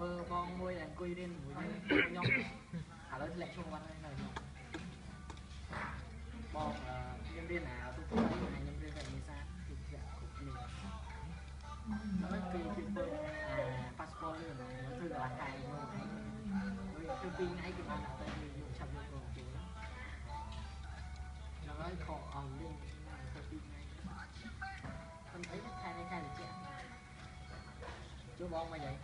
bơ con môi đàn quy lên mũi nhông à lớn lệ xuống văn này nhông bọn nhân viên nào tôi cũng thấy này nhân viên này người ta thực hiện của mình. Nó kỳ chuyện bơ à passport luôn nó thư là cài mơ với tôi ngay cái bàn đặt tay mình được rồi chứ nó nói khổ ở không thấy cái khai này khai được chứ chú bon mà vậy.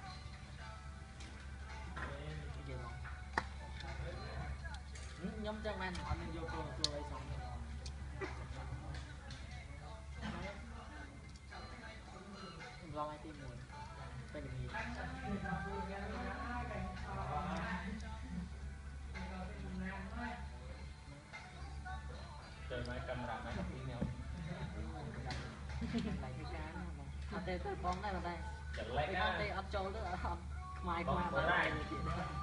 ចឹងមែនអត់មានយកចូលចូលអីសោះខ្ញុំឡងឲ្យទី1ពេលនេះ trời mai camera máy học với nhau តែគេការអត់ទេទៅបងដែរបងដែរ chẳng អ lẽ ត់ទេអត់ចូលទៅអត់ខ្មែរខ្មែរបានទៀត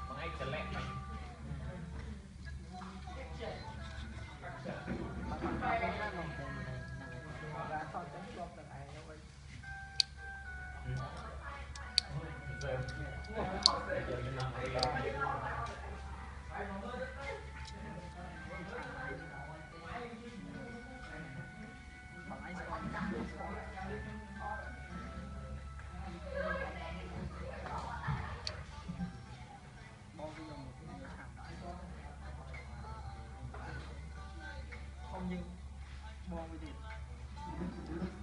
bằng anh chẳng lẽ mày បា không nhưng làm cái ប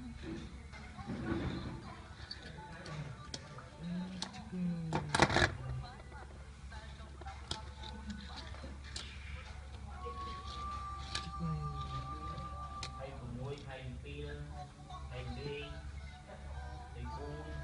21 22 23 24